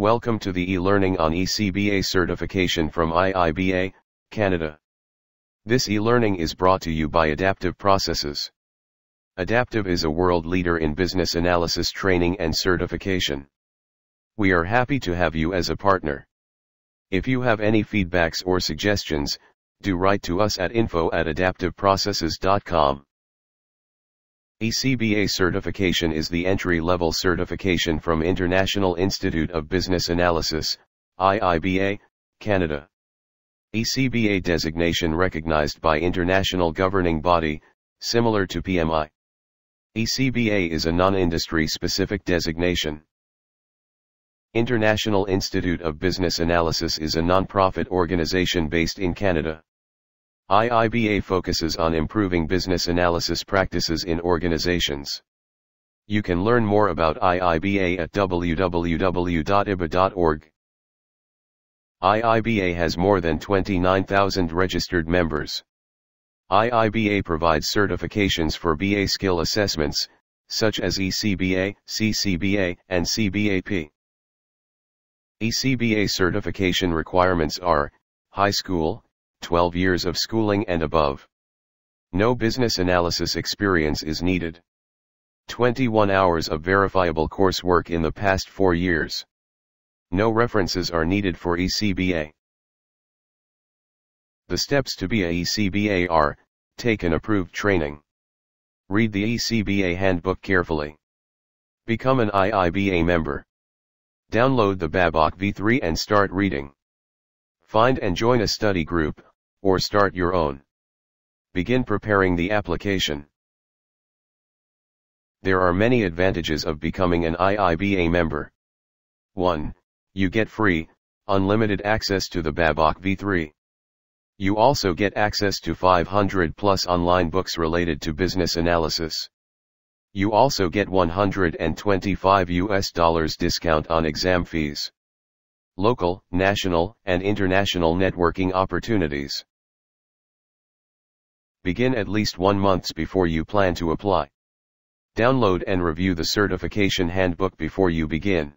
Welcome to the e-learning on ECBA certification from IIBA, Canada. This e-learning is brought to you by Adaptive Processes. Adaptive is a world leader in business analysis training and certification. We are happy to have you as a partner. If you have any feedbacks or suggestions, do write to us at info at adaptiveprocesses.com. ECBA certification is the entry-level certification from International Institute of Business Analysis, IIBA, Canada. ECBA designation recognized by international governing body, similar to PMI. ECBA is a non-industry specific designation. International Institute of Business Analysis is a non-profit organization based in Canada. IIBA focuses on improving business analysis practices in organizations. You can learn more about IIBA at www.iba.org. IIBA has more than 29,000 registered members. IIBA provides certifications for BA skill assessments, such as ECBA, CCBA, and CBAP. ECBA certification requirements are, high school, 12 years of schooling and above. No business analysis experience is needed. 21 hours of verifiable coursework in the past 4 years. No references are needed for ECBA. The steps to be a ECBA are, take an approved training. Read the ECBA handbook carefully. Become an IIBA member. Download the Babok V3 and start reading. Find and join a study group, or start your own. Begin preparing the application. There are many advantages of becoming an IIBA member. 1. You get free, unlimited access to the Babok V3. You also get access to 500 plus online books related to business analysis. You also get 125 US dollars discount on exam fees. Local, national, and international networking opportunities. Begin at least one months before you plan to apply. Download and review the certification handbook before you begin.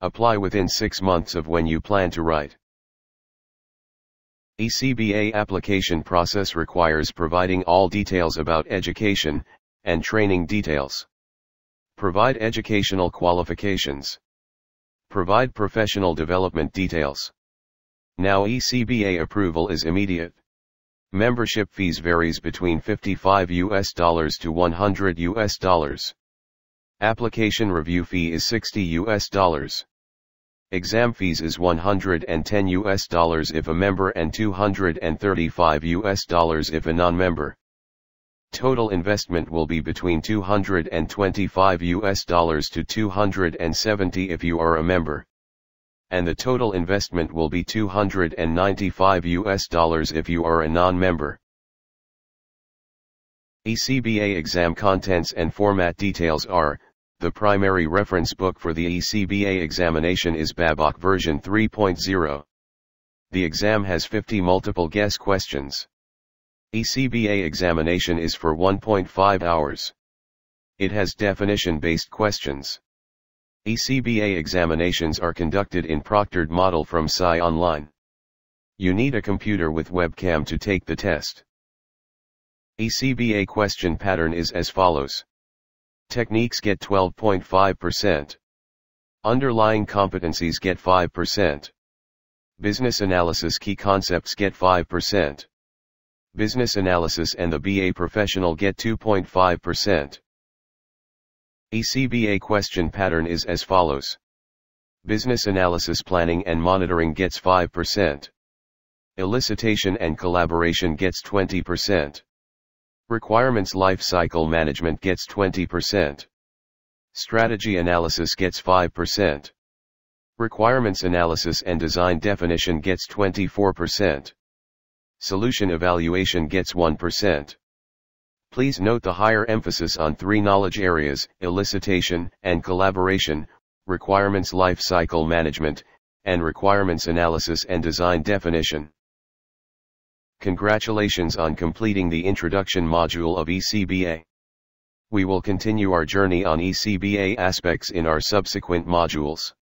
Apply within six months of when you plan to write. ECBA application process requires providing all details about education, and training details. Provide educational qualifications. Provide professional development details. Now ECBA approval is immediate. Membership fees varies between 55 US dollars to 100 US dollars. Application review fee is 60 US dollars. Exam fees is 110 US dollars if a member and 235 US dollars if a non-member. Total investment will be between 225 US dollars to 270 if you are a member and the total investment will be 295 US dollars if you are a non-member. ECBA exam contents and format details are, the primary reference book for the ECBA examination is Babok version 3.0. The exam has 50 multiple guess questions. ECBA examination is for 1.5 hours. It has definition-based questions. ECBA examinations are conducted in proctored model from PSI Online. You need a computer with webcam to take the test. ECBA question pattern is as follows. Techniques get 12.5%. Underlying competencies get 5%. Business analysis key concepts get 5%. Business analysis and the BA professional get 2.5%. ECBA question pattern is as follows. Business analysis planning and monitoring gets 5%. Elicitation and collaboration gets 20%. Requirements lifecycle management gets 20%. Strategy analysis gets 5%. Requirements analysis and design definition gets 24%. Solution evaluation gets 1%. Please note the higher emphasis on three knowledge areas, elicitation and collaboration, requirements lifecycle management, and requirements analysis and design definition. Congratulations on completing the introduction module of ECBA. We will continue our journey on ECBA aspects in our subsequent modules.